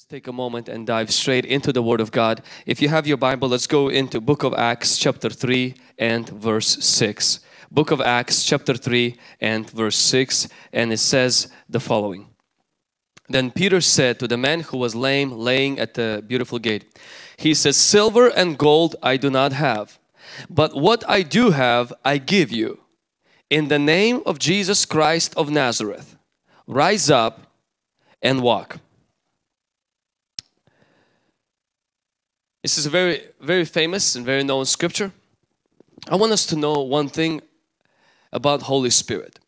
Let's take a moment and dive straight into the Word of God. If you have your Bible, let's go into Book of Acts, chapter 3 and verse 6. Book of Acts, chapter 3 and verse 6, and it says the following. Then Peter said to the man who was lame, laying at the beautiful gate, He says, Silver and gold I do not have, but what I do have I give you. In the name of Jesus Christ of Nazareth, rise up and walk. This is a very, very famous and very known scripture. I want us to know one thing about Holy Spirit.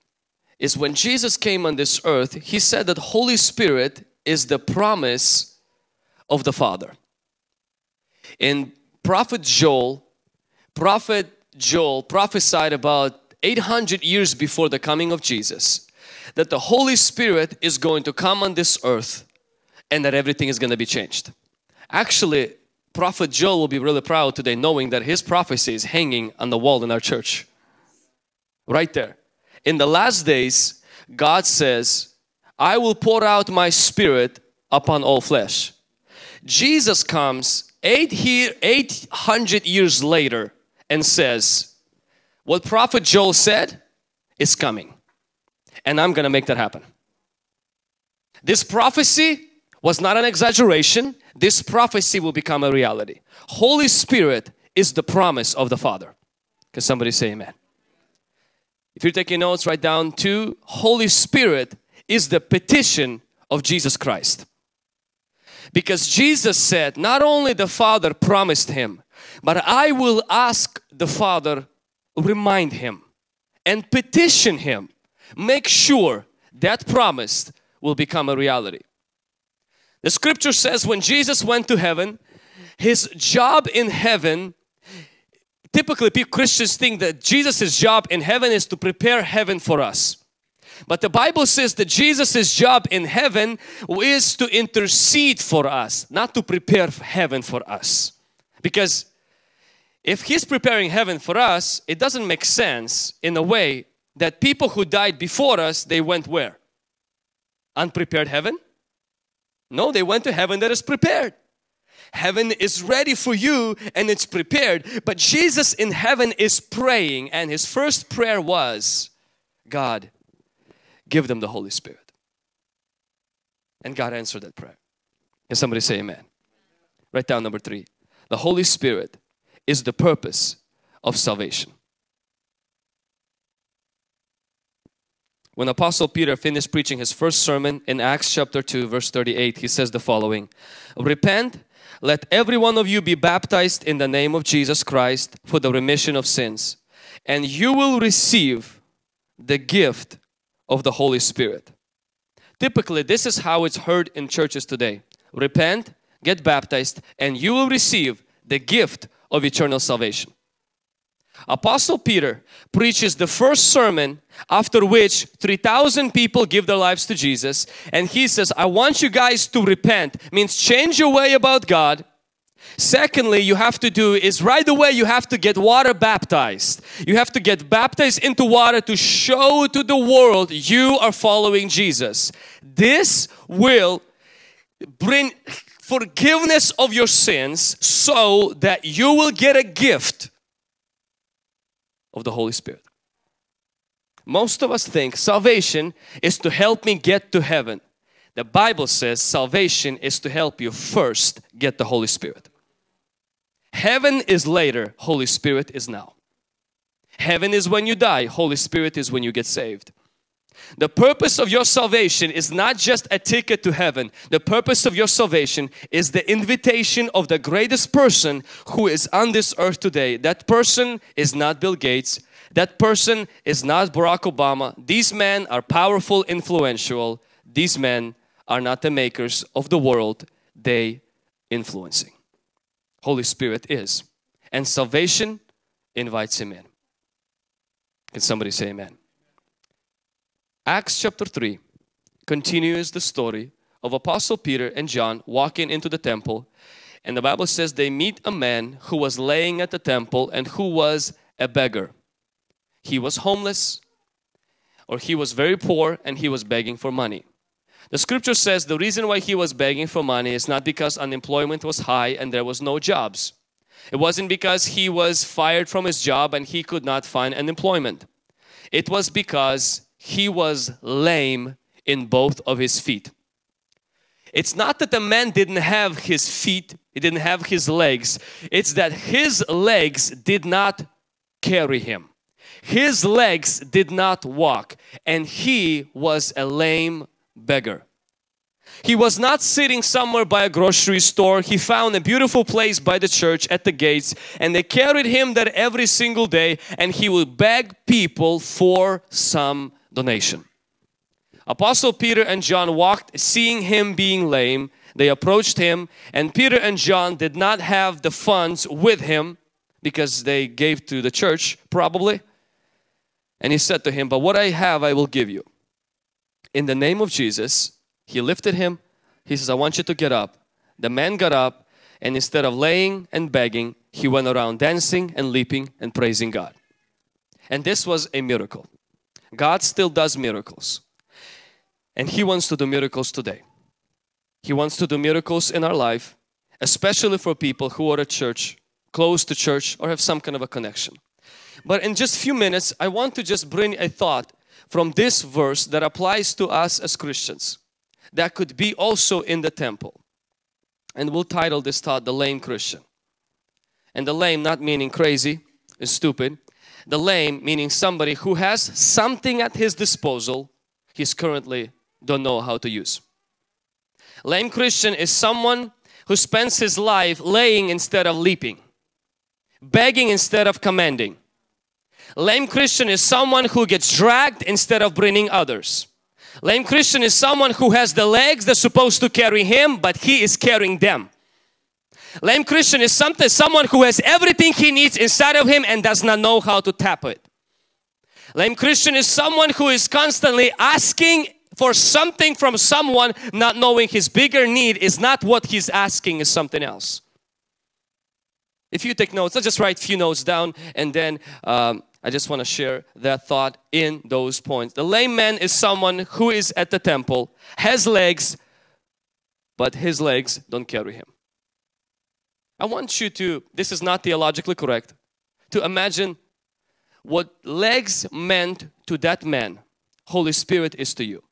Is when Jesus came on this earth, He said that Holy Spirit is the promise of the Father. In Prophet Joel, Prophet Joel prophesied about 800 years before the coming of Jesus that the Holy Spirit is going to come on this earth and that everything is going to be changed. Actually, Prophet Joel will be really proud today knowing that his prophecy is hanging on the wall in our church. Right there. In the last days, God says, I will pour out my spirit upon all flesh. Jesus comes eight 800 years later and says, what prophet Joel said is coming. And I'm going to make that happen. This prophecy was not an exaggeration. This prophecy will become a reality. Holy Spirit is the promise of the Father. Can somebody say amen? If you're taking notes, write down two. Holy Spirit is the petition of Jesus Christ. Because Jesus said, not only the Father promised him, but I will ask the Father, remind him and petition him. Make sure that promise will become a reality. The scripture says when Jesus went to heaven, his job in heaven, typically Christians think that Jesus' job in heaven is to prepare heaven for us. But the Bible says that Jesus' job in heaven is to intercede for us, not to prepare heaven for us. Because if He's preparing heaven for us, it doesn't make sense in a way that people who died before us, they went where? Unprepared heaven? No, they went to heaven that is prepared. Heaven is ready for you and it's prepared. But Jesus in heaven is praying and his first prayer was, God, give them the Holy Spirit. And God answered that prayer. Can somebody say amen? Write down number three. The Holy Spirit is the purpose of salvation. When Apostle Peter finished preaching his first sermon in Acts chapter 2 verse 38, he says the following, Repent, let every one of you be baptized in the name of Jesus Christ for the remission of sins, and you will receive the gift of the Holy Spirit. Typically, this is how it's heard in churches today. Repent, get baptized, and you will receive the gift of eternal salvation. Apostle Peter preaches the first sermon after which 3,000 people give their lives to Jesus and he says, I want you guys to repent. Means change your way about God. Secondly, you have to do is right away you have to get water baptized. You have to get baptized into water to show to the world you are following Jesus. This will bring forgiveness of your sins so that you will get a gift of the Holy Spirit. Most of us think salvation is to help me get to heaven. The Bible says salvation is to help you first get the Holy Spirit. Heaven is later, Holy Spirit is now. Heaven is when you die, Holy Spirit is when you get saved. The purpose of your salvation is not just a ticket to heaven. The purpose of your salvation is the invitation of the greatest person who is on this earth today. That person is not Bill Gates. That person is not Barack Obama. These men are powerful, influential. These men are not the makers of the world. They influencing. Holy Spirit is. And salvation invites him in. Can somebody say amen? Acts chapter 3 continues the story of Apostle Peter and John walking into the temple and the Bible says they meet a man who was laying at the temple and who was a beggar. He was homeless or he was very poor and he was begging for money. The scripture says the reason why he was begging for money is not because unemployment was high and there was no jobs. It wasn't because he was fired from his job and he could not find an employment. It was because he was lame in both of his feet. It's not that the man didn't have his feet, he didn't have his legs. It's that his legs did not carry him. His legs did not walk and he was a lame beggar. He was not sitting somewhere by a grocery store. He found a beautiful place by the church at the gates and they carried him there every single day and he would beg people for some donation. Apostle Peter and John walked seeing him being lame. They approached him and Peter and John did not have the funds with him because they gave to the church probably. And he said to him, but what I have I will give you. In the name of Jesus, he lifted him. He says, I want you to get up. The man got up and instead of laying and begging, he went around dancing and leaping and praising God. And this was a miracle. God still does miracles. And He wants to do miracles today. He wants to do miracles in our life, especially for people who are at church, close to church, or have some kind of a connection. But in just a few minutes, I want to just bring a thought from this verse that applies to us as Christians that could be also in the temple. And we'll title this thought The Lame Christian. And the lame not meaning crazy, is stupid. The lame meaning somebody who has something at his disposal he's currently don't know how to use. Lame Christian is someone who spends his life laying instead of leaping, begging instead of commanding. Lame Christian is someone who gets dragged instead of bringing others. Lame Christian is someone who has the legs that's supposed to carry him, but he is carrying them. Lame Christian is something, someone who has everything he needs inside of him and does not know how to tap it. Lame Christian is someone who is constantly asking for something from someone not knowing his bigger need is not what he's asking is something else. If you take notes, let's just write a few notes down and then um, I just want to share that thought in those points. The lame man is someone who is at the temple, has legs, but his legs don't carry him. I want you to, this is not theologically correct, to imagine what legs meant to that man, Holy Spirit is to you.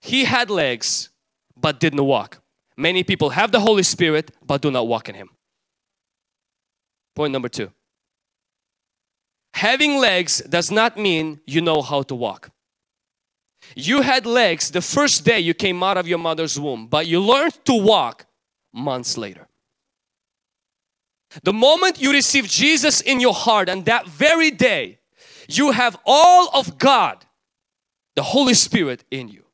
He had legs but didn't walk. Many people have the Holy Spirit but do not walk in Him. Point number two. Having legs does not mean you know how to walk. You had legs the first day you came out of your mother's womb, but you learned to walk months later. The moment you receive Jesus in your heart and that very day, you have all of God, the Holy Spirit in you.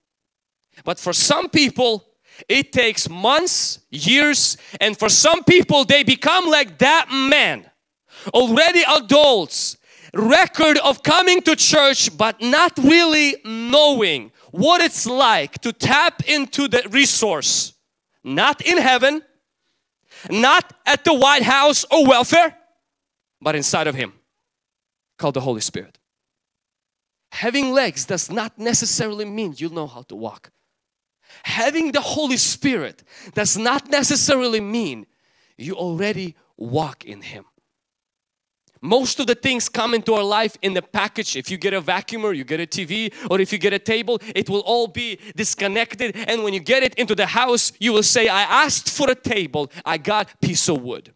But for some people, it takes months, years, and for some people, they become like that man, already adults, record of coming to church, but not really knowing what it's like to tap into the resource, not in heaven, not at the White House or welfare, but inside of Him, called the Holy Spirit. Having legs does not necessarily mean you know how to walk. Having the Holy Spirit does not necessarily mean you already walk in Him. Most of the things come into our life in the package. If you get a vacuumer, you get a TV, or if you get a table, it will all be disconnected. And when you get it into the house, you will say, I asked for a table, I got a piece of wood.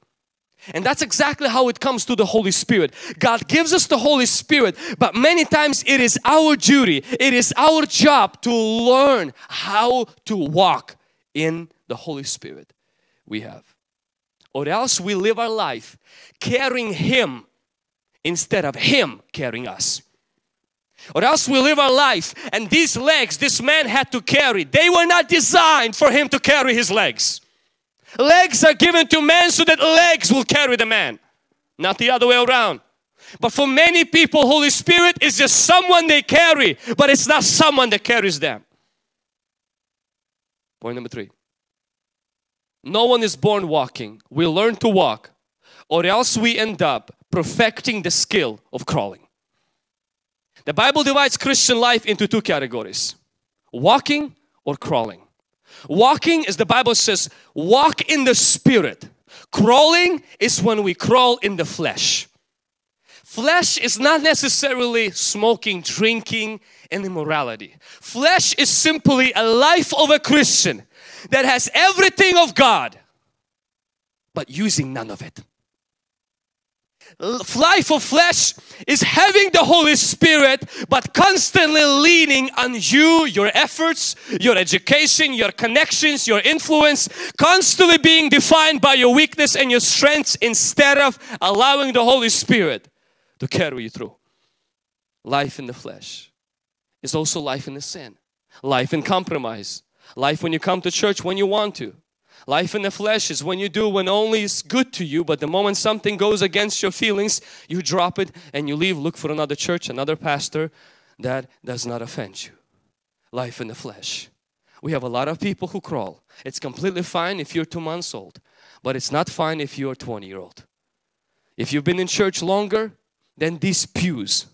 And that's exactly how it comes to the Holy Spirit. God gives us the Holy Spirit, but many times it is our duty, it is our job to learn how to walk in the Holy Spirit we have. Or else we live our life carrying Him instead of Him carrying us. Or else we live our life and these legs this man had to carry, they were not designed for him to carry his legs. Legs are given to man so that legs will carry the man, not the other way around. But for many people, Holy Spirit is just someone they carry, but it's not someone that carries them. Point number three. No one is born walking. We learn to walk, or else we end up perfecting the skill of crawling. The Bible divides Christian life into two categories walking or crawling. Walking is the Bible says, walk in the spirit. Crawling is when we crawl in the flesh. Flesh is not necessarily smoking, drinking, and immorality. Flesh is simply a life of a Christian that has everything of God, but using none of it life of flesh is having the Holy Spirit but constantly leaning on you, your efforts, your education, your connections, your influence, constantly being defined by your weakness and your strengths instead of allowing the Holy Spirit to carry you through. Life in the flesh is also life in the sin, life in compromise, life when you come to church when you want to, Life in the flesh is when you do when only is good to you, but the moment something goes against your feelings, you drop it and you leave, look for another church, another pastor that does not offend you. Life in the flesh. We have a lot of people who crawl. It's completely fine if you're two months old, but it's not fine if you're 20 year old. If you've been in church longer than these pews,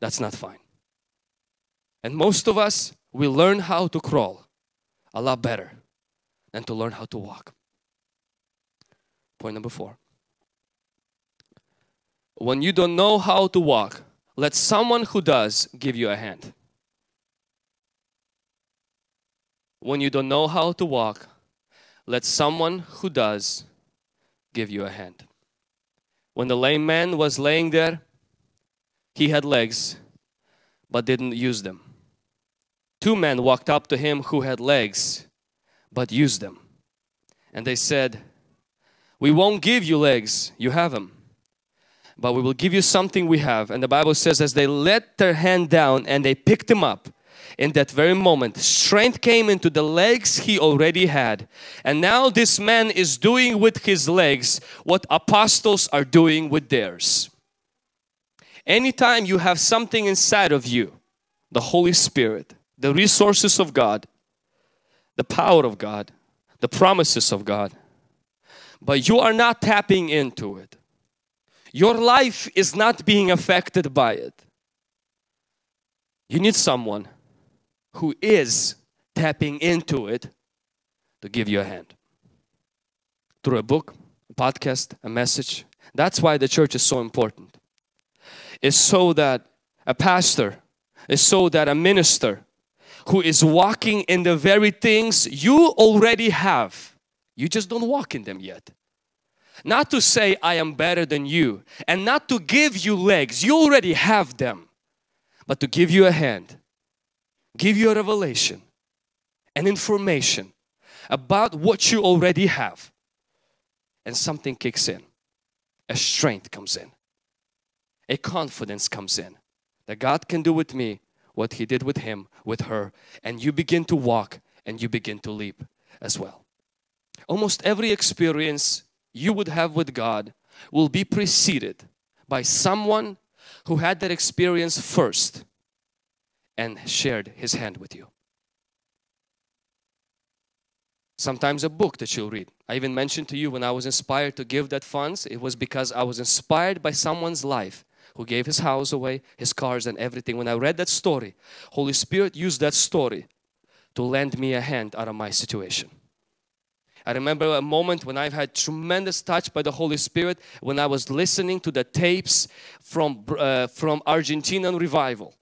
that's not fine. And most of us, we learn how to crawl a lot better and to learn how to walk. Point number four. When you don't know how to walk, let someone who does give you a hand. When you don't know how to walk, let someone who does give you a hand. When the lame man was laying there, he had legs but didn't use them. Two men walked up to him who had legs but use them. And they said, We won't give you legs, you have them. But we will give you something we have. And the Bible says, as they let their hand down and they picked him up, in that very moment, strength came into the legs he already had. And now this man is doing with his legs what apostles are doing with theirs. Anytime you have something inside of you, the Holy Spirit, the resources of God, the power of God, the promises of God, but you are not tapping into it. Your life is not being affected by it. You need someone who is tapping into it to give you a hand. Through a book, a podcast, a message. That's why the church is so important. It's so that a pastor, it's so that a minister, who is walking in the very things you already have. You just don't walk in them yet. Not to say I am better than you and not to give you legs, you already have them, but to give you a hand, give you a revelation, an information about what you already have. And something kicks in, a strength comes in, a confidence comes in that God can do with me what he did with him, with her, and you begin to walk and you begin to leap as well. Almost every experience you would have with God will be preceded by someone who had that experience first and shared his hand with you. Sometimes a book that you'll read. I even mentioned to you when I was inspired to give that funds, it was because I was inspired by someone's life who gave his house away, his cars and everything. When I read that story, Holy Spirit used that story to lend me a hand out of my situation. I remember a moment when I've had tremendous touch by the Holy Spirit when I was listening to the tapes from, uh, from Argentinian revival.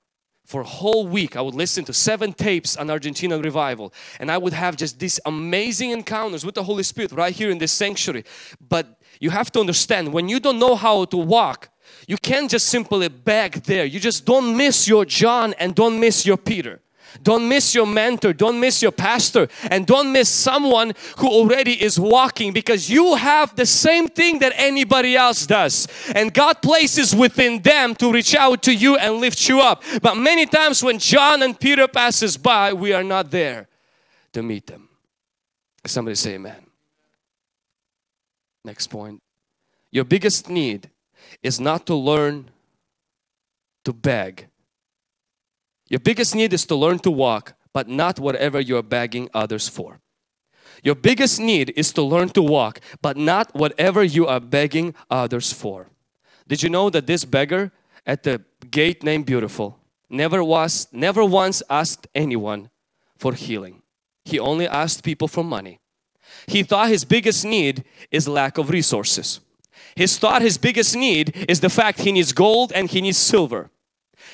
For a whole week, I would listen to seven tapes on Argentinian revival, and I would have just these amazing encounters with the Holy Spirit right here in this sanctuary. But you have to understand when you don't know how to walk, you can't just simply beg there. You just don't miss your John and don't miss your Peter. Don't miss your mentor, don't miss your pastor, and don't miss someone who already is walking because you have the same thing that anybody else does. And God places within them to reach out to you and lift you up. But many times when John and Peter passes by, we are not there to meet them. Somebody say amen. Next point. Your biggest need is not to learn to beg. Your biggest need is to learn to walk, but not whatever you're begging others for. Your biggest need is to learn to walk, but not whatever you are begging others for. Did you know that this beggar at the gate named Beautiful never was, never once asked anyone for healing. He only asked people for money. He thought his biggest need is lack of resources. His thought his biggest need is the fact he needs gold and he needs silver.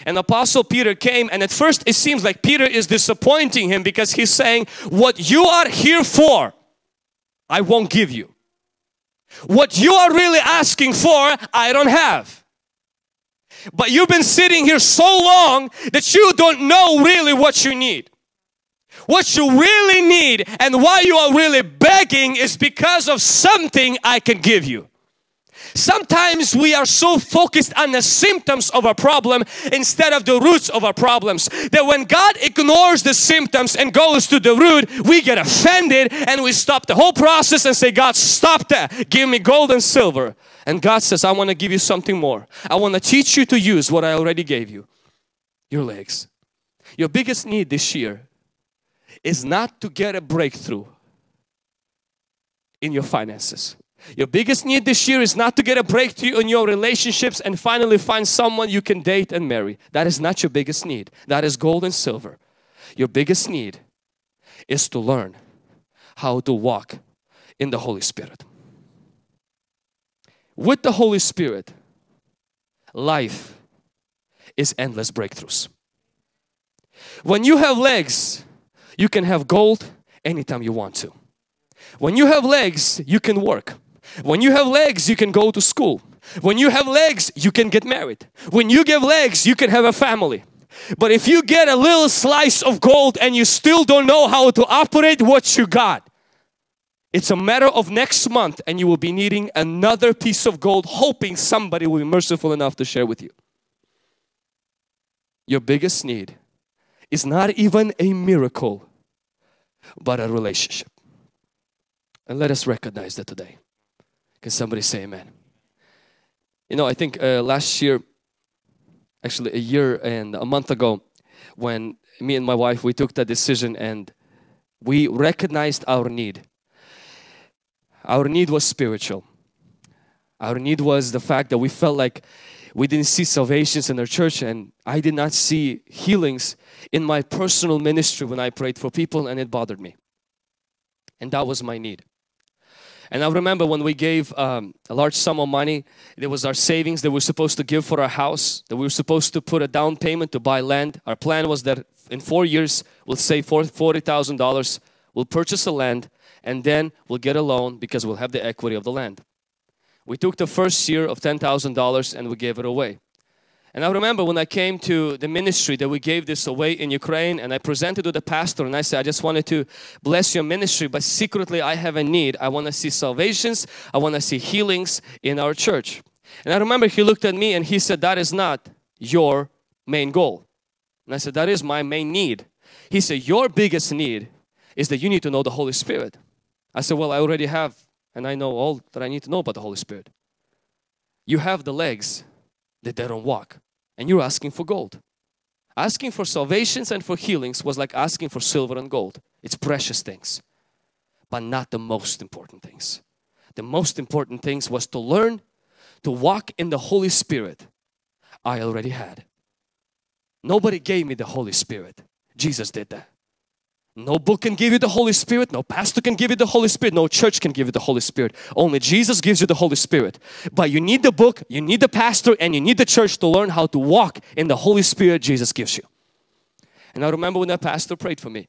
And Apostle Peter came and at first it seems like Peter is disappointing him because he's saying, what you are here for, I won't give you. What you are really asking for, I don't have. But you've been sitting here so long that you don't know really what you need. What you really need and why you are really begging is because of something I can give you. Sometimes we are so focused on the symptoms of a problem instead of the roots of our problems that when God ignores the symptoms and goes to the root, we get offended and we stop the whole process and say, God, stop that. Give me gold and silver. And God says, I want to give you something more. I want to teach you to use what I already gave you your legs. Your biggest need this year is not to get a breakthrough in your finances. Your biggest need this year is not to get a breakthrough in your relationships and finally find someone you can date and marry. That is not your biggest need. That is gold and silver. Your biggest need is to learn how to walk in the Holy Spirit. With the Holy Spirit, life is endless breakthroughs. When you have legs, you can have gold anytime you want to. When you have legs, you can work. When you have legs, you can go to school. When you have legs, you can get married. When you give legs, you can have a family. But if you get a little slice of gold and you still don't know how to operate what you got, it's a matter of next month and you will be needing another piece of gold hoping somebody will be merciful enough to share with you. Your biggest need is not even a miracle, but a relationship. And let us recognize that today. Can somebody say amen? You know, I think uh, last year, actually a year and a month ago, when me and my wife, we took that decision and we recognized our need. Our need was spiritual. Our need was the fact that we felt like we didn't see salvations in our church and I did not see healings in my personal ministry when I prayed for people and it bothered me. And that was my need. And I remember when we gave um, a large sum of money, it was our savings that we were supposed to give for our house, that we were supposed to put a down payment to buy land. Our plan was that in four years, we'll save $40,000, we'll purchase the land, and then we'll get a loan because we'll have the equity of the land. We took the first year of $10,000 and we gave it away. And I remember when I came to the ministry that we gave this away in Ukraine and I presented to the pastor and I said, I just wanted to bless your ministry, but secretly I have a need. I want to see salvations. I want to see healings in our church. And I remember he looked at me and he said, that is not your main goal. And I said, that is my main need. He said, your biggest need is that you need to know the Holy Spirit. I said, well, I already have and I know all that I need to know about the Holy Spirit. You have the legs that they don't walk and you're asking for gold. Asking for salvations and for healings was like asking for silver and gold. It's precious things, but not the most important things. The most important things was to learn to walk in the Holy Spirit I already had. Nobody gave me the Holy Spirit. Jesus did that. No book can give you the Holy Spirit. No pastor can give you the Holy Spirit. No church can give you the Holy Spirit. Only Jesus gives you the Holy Spirit. But you need the book, you need the pastor, and you need the church to learn how to walk in the Holy Spirit Jesus gives you. And I remember when that pastor prayed for me.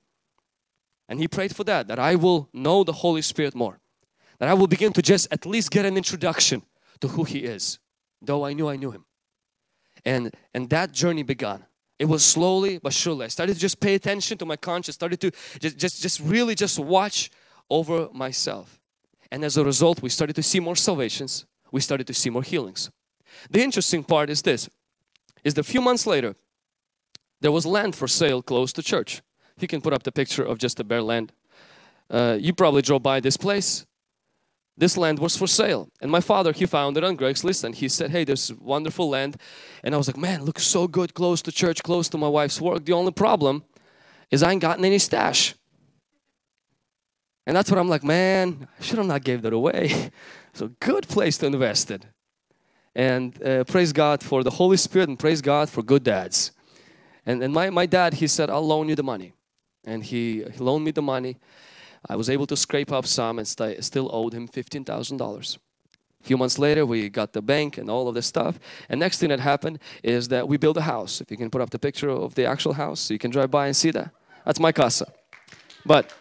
And he prayed for that, that I will know the Holy Spirit more. That I will begin to just at least get an introduction to who He is. Though I knew I knew Him. And, and that journey began. It was slowly but surely. I started to just pay attention to my conscience, started to just, just, just really just watch over myself. And as a result, we started to see more salvations. We started to see more healings. The interesting part is this, is that a few months later, there was land for sale close to church. You can put up the picture of just the bare land. Uh, you probably drove by this place this land was for sale. And my father, he found it on Craigslist and he said, hey, there's wonderful land. And I was like, man, looks so good, close to church, close to my wife's work. The only problem is I ain't gotten any stash. And that's what I'm like, man, I should have not gave that away. so good place to invest it. And uh, praise God for the Holy Spirit and praise God for good dads. And, and my, my dad, he said, I'll loan you the money. and he, he loaned me the money. I was able to scrape up some and st- still owed him $15,000. A few months later, we got the bank and all of this stuff. And next thing that happened is that we built a house. If you can put up the picture of the actual house, so you can drive by and see that. That's my casa. But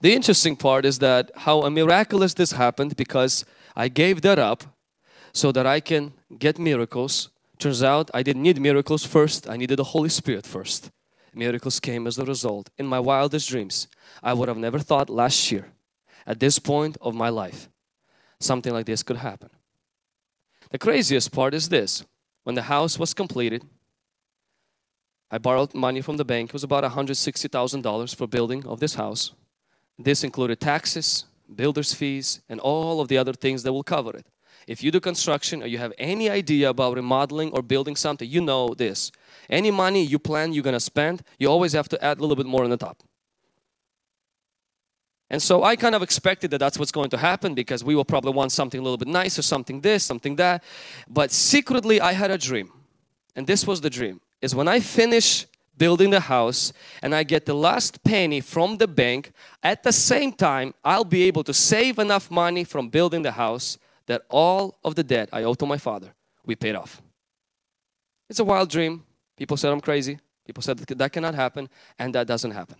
the interesting part is that how miraculous this happened because I gave that up so that I can get miracles. Turns out I didn't need miracles first, I needed the Holy Spirit first. Miracles came as a result. In my wildest dreams, I would have never thought last year, at this point of my life, something like this could happen. The craziest part is this when the house was completed, I borrowed money from the bank. It was about $160,000 for building of this house. This included taxes, builder's fees, and all of the other things that will cover it. If you do construction or you have any idea about remodeling or building something, you know this. Any money you plan you're going to spend, you always have to add a little bit more on the top. And so I kind of expected that that's what's going to happen because we will probably want something a little bit nicer, something this, something that. But secretly, I had a dream. And this was the dream is when I finish building the house and I get the last penny from the bank, at the same time, I'll be able to save enough money from building the house that all of the debt I owe to my father, we paid off. It's a wild dream. People said I'm crazy. People said that cannot happen, and that doesn't happen.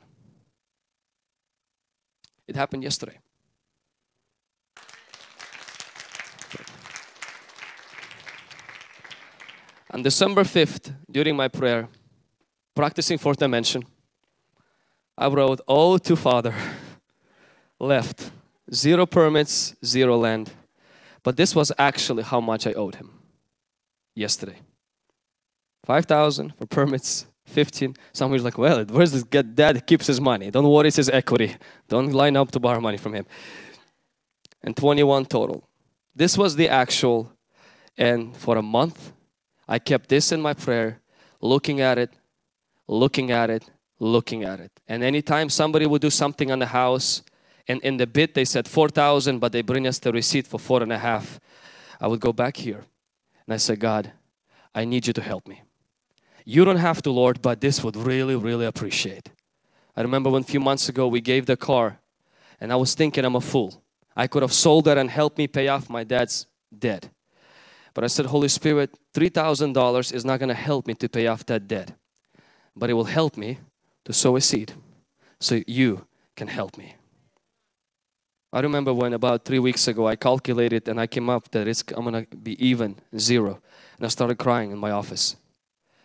It happened yesterday. On December 5th, during my prayer, practicing fourth dimension, I wrote, Oh, to Father, left, zero permits, zero land. But this was actually how much I owed him yesterday. 5,000 for permits, 15. Somebody's like, well, where's this get dad keeps his money? Don't worry, it's his equity. Don't line up to borrow money from him. And 21 total. This was the actual, and for a month, I kept this in my prayer, looking at it, looking at it, looking at it. And anytime somebody would do something on the house, and in the bid they said 4,000, but they bring us the receipt for four and a half, I would go back here and I said, God, I need you to help me. You don't have to, Lord, but this would really, really appreciate. I remember when a few months ago we gave the car and I was thinking I'm a fool. I could have sold that and helped me pay off my dad's debt. But I said, Holy Spirit, $3,000 is not going to help me to pay off that debt. But it will help me to sow a seed so you can help me. I remember when about three weeks ago I calculated and I came up that it's, I'm going to be even, zero. And I started crying in my office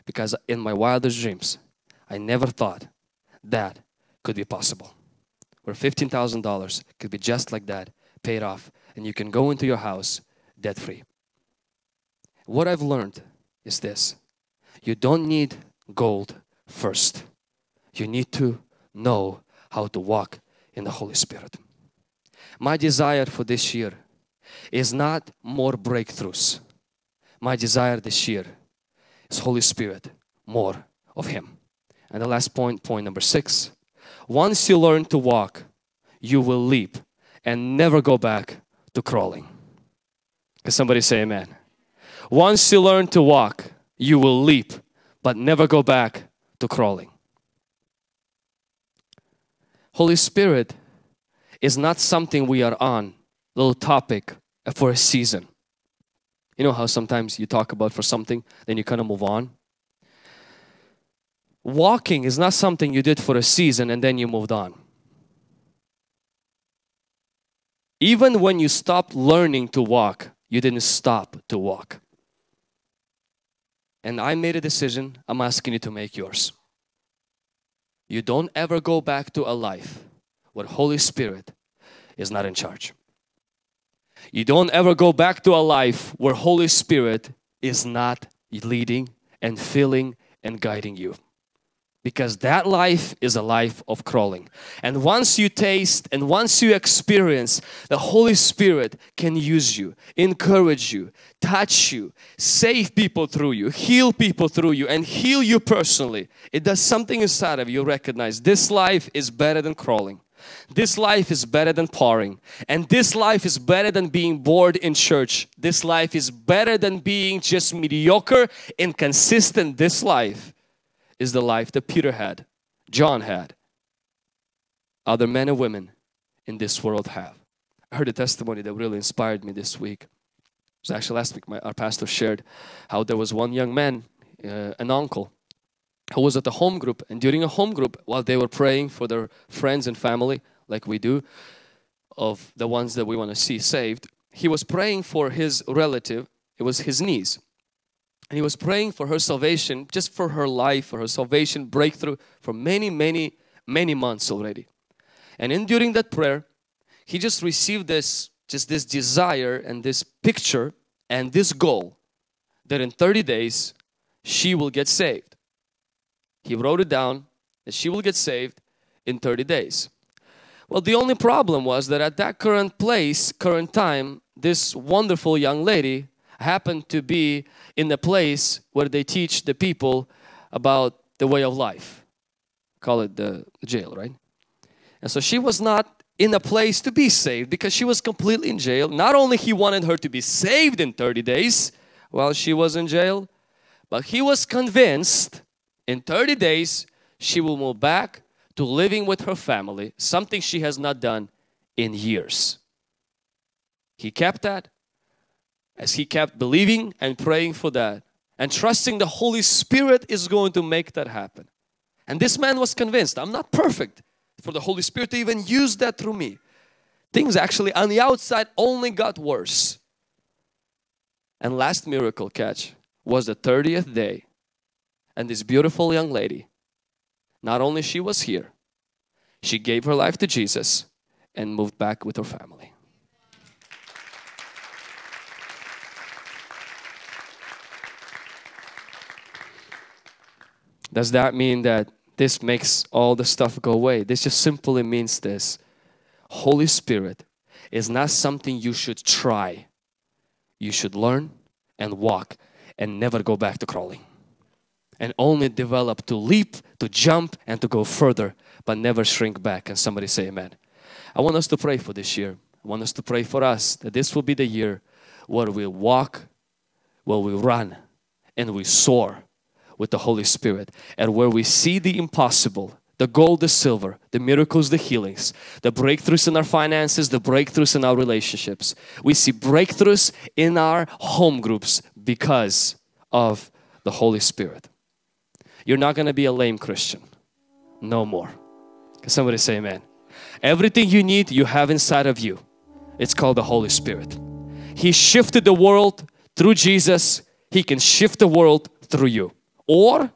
because in my wildest dreams, I never thought that could be possible. Where $15,000 could be just like that, paid off, and you can go into your house debt free. What I've learned is this you don't need gold first, you need to know how to walk in the Holy Spirit. My desire for this year is not more breakthroughs. My desire this year is Holy Spirit, more of Him. And the last point, point number six once you learn to walk, you will leap and never go back to crawling. Can somebody say amen? Once you learn to walk, you will leap, but never go back to crawling. Holy Spirit is not something we are on, little topic for a season. You know how sometimes you talk about for something, then you kind of move on? Walking is not something you did for a season and then you moved on. Even when you stopped learning to walk, you didn't stop to walk and I made a decision, I'm asking you to make yours. You don't ever go back to a life where Holy Spirit is not in charge. You don't ever go back to a life where Holy Spirit is not leading and filling and guiding you because that life is a life of crawling. And once you taste and once you experience, the Holy Spirit can use you, encourage you, touch you, save people through you, heal people through you, and heal you personally. It does something inside of you. Recognize this life is better than crawling. This life is better than pouring. And this life is better than being bored in church. This life is better than being just mediocre, inconsistent. This life is the life that Peter had, John had, other men and women in this world have. I heard a testimony that really inspired me this week. It was actually last week, my, our pastor shared how there was one young man, uh, an uncle, who was at the home group. And during a home group, while they were praying for their friends and family, like we do, of the ones that we want to see saved, he was praying for his relative. It was his niece. And he was praying for her salvation, just for her life, for her salvation, breakthrough, for many, many, many months already. And in during that prayer, he just received this, just this desire and this picture and this goal that in 30 days she will get saved. He wrote it down that she will get saved in 30 days. Well, the only problem was that at that current place, current time, this wonderful young lady happened to be in the place where they teach the people about the way of life. Call it the jail, right? And so she was not in a place to be saved because she was completely in jail. Not only he wanted her to be saved in 30 days while she was in jail, but he was convinced in 30 days she will move back to living with her family, something she has not done in years. He kept that as he kept believing and praying for that and trusting the Holy Spirit is going to make that happen. And this man was convinced, I'm not perfect for the Holy Spirit to even use that through me. Things actually on the outside only got worse. And last miracle catch was the 30th day and this beautiful young lady not only she was here, she gave her life to Jesus and moved back with her family. Does that mean that this makes all the stuff go away? This just simply means this. Holy Spirit is not something you should try. You should learn and walk and never go back to crawling and only develop to leap, to jump, and to go further, but never shrink back. And somebody say amen. I want us to pray for this year. I want us to pray for us that this will be the year where we walk, where we run, and we soar with the Holy Spirit, and where we see the impossible the gold, the silver, the miracles, the healings, the breakthroughs in our finances, the breakthroughs in our relationships. We see breakthroughs in our home groups because of the Holy Spirit. You're not going to be a lame Christian. No more. Can somebody say amen? Everything you need, you have inside of you. It's called the Holy Spirit. He shifted the world through Jesus. He can shift the world through you. Or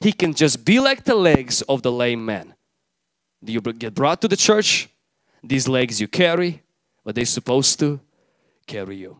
He can just be like the legs of the lame man. You get brought to the church, these legs you carry, but they're supposed to carry you.